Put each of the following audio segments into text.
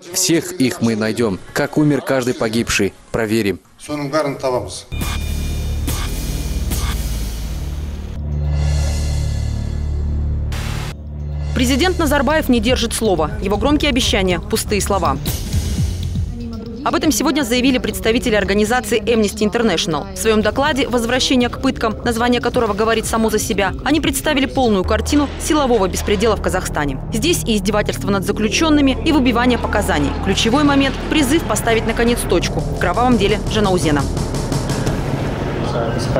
Всех их мы найдем. Как умер каждый погибший. Проверим. Президент Назарбаев не держит слова. Его громкие обещания – пустые слова. Об этом сегодня заявили представители организации Amnesty International. В своем докладе «Возвращение к пыткам», название которого говорит само за себя, они представили полную картину силового беспредела в Казахстане. Здесь и издевательства над заключенными, и выбивание показаний. Ключевой момент – призыв поставить, наконец, точку в кровавом деле Жанаузена.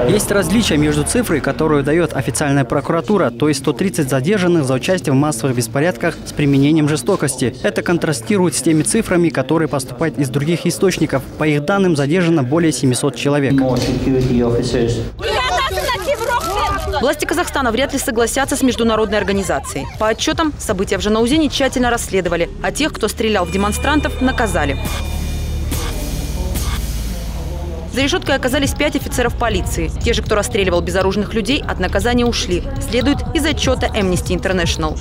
Есть различия между цифрой, которую дает официальная прокуратура, то есть 130 задержанных за участие в массовых беспорядках с применением жестокости. Это контрастирует с теми цифрами, которые поступают из других источников. По их данным, задержано более 700 человек. Власти Казахстана вряд ли согласятся с международной организацией. По отчетам, события в Жанаузене тщательно расследовали, а тех, кто стрелял в демонстрантов, наказали. За решеткой оказались пять офицеров полиции. Те же, кто расстреливал безоружных людей, от наказания ушли. Следует из отчета Amnesty International.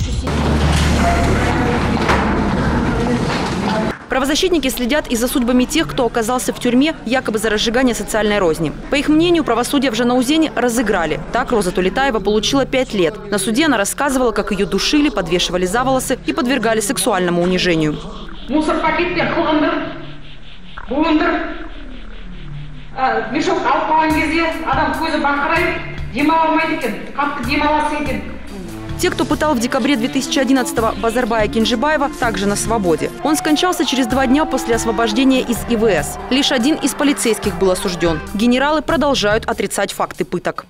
Правозащитники следят и за судьбами тех, кто оказался в тюрьме якобы за разжигание социальной розни. По их мнению, правосудие в Жанаузене разыграли. Так Роза Тулетаева получила пять лет. На суде она рассказывала, как ее душили, подвешивали за волосы и подвергали сексуальному унижению. мусор пакетпен ә, мешокты алып кезде адам көзі бақырайып демала алмайды екен қатты демаласы екен Те, кто пытал в декабре 2011-го Базарбая Кинжибаева, также на свободе. Он скончался через два дня после освобождения из ИВС. Лишь один из полицейских был осужден. Генералы продолжают отрицать факты пыток.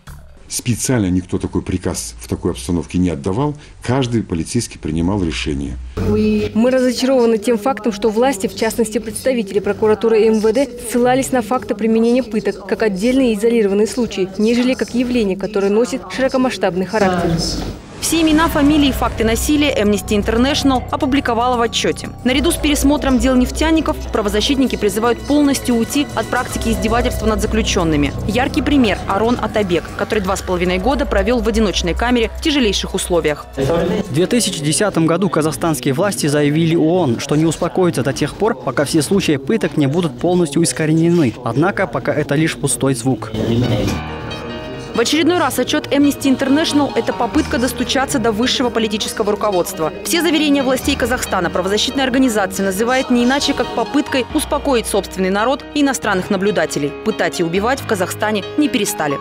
Специально никто такой приказ в такой обстановке не отдавал. Каждый полицейский принимал решение. Мы разочарованы тем фактом, что власти, в частности представители прокуратуры и МВД, ссылались на факты применения пыток как отдельные изолированные случаи, нежели как явление, которое носит широкомасштабный характер. Все имена, фамилии и факты насилия Amnesty International опубликовала в отчете. Наряду с пересмотром дел нефтяников правозащитники призывают полностью уйти от практики издевательства над заключенными. Яркий пример – Арон Атабек, который два с половиной года провел в одиночной камере в тяжелейших условиях. В 2010 году казахстанские власти заявили ООН, что не успокоятся до тех пор, пока все случаи пыток не будут полностью искоренены. Однако пока это лишь пустой звук. В очередной раз отчет Amnesty International – это попытка достучаться до высшего политического руководства. Все заверения властей Казахстана правозащитная организация называет не иначе, как попыткой успокоить собственный народ и иностранных наблюдателей. Пытать и убивать в Казахстане не перестали.